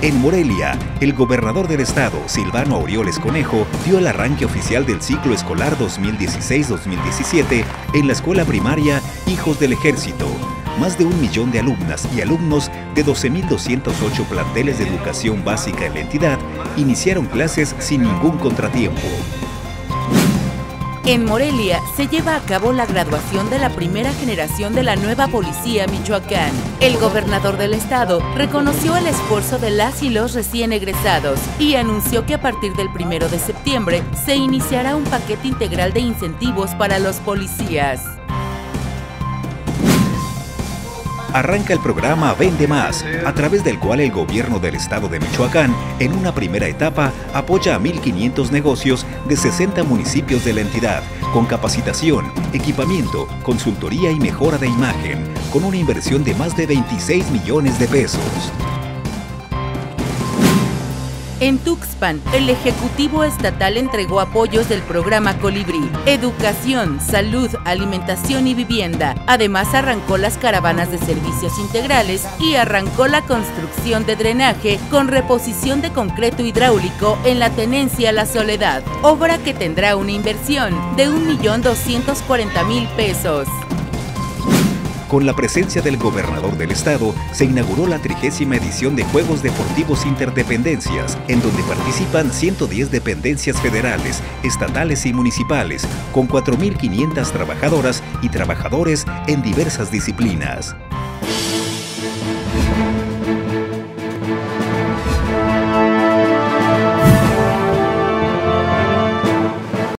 En Morelia, el gobernador del estado, Silvano Aureoles Conejo, dio el arranque oficial del ciclo escolar 2016-2017 en la escuela primaria Hijos del Ejército. Más de un millón de alumnas y alumnos de 12.208 planteles de educación básica en la entidad iniciaron clases sin ningún contratiempo. En Morelia se lleva a cabo la graduación de la primera generación de la nueva Policía Michoacán. El gobernador del estado reconoció el esfuerzo de las y los recién egresados y anunció que a partir del primero de septiembre se iniciará un paquete integral de incentivos para los policías. Arranca el programa Vende Más, a través del cual el gobierno del estado de Michoacán, en una primera etapa, apoya a 1.500 negocios de 60 municipios de la entidad, con capacitación, equipamiento, consultoría y mejora de imagen, con una inversión de más de 26 millones de pesos. En Tuxpan, el Ejecutivo Estatal entregó apoyos del programa Colibrí, educación, salud, alimentación y vivienda. Además, arrancó las caravanas de servicios integrales y arrancó la construcción de drenaje con reposición de concreto hidráulico en la tenencia La Soledad, obra que tendrá una inversión de 1.240.000 pesos. Con la presencia del gobernador del estado, se inauguró la trigésima edición de Juegos Deportivos Interdependencias, en donde participan 110 dependencias federales, estatales y municipales, con 4.500 trabajadoras y trabajadores en diversas disciplinas.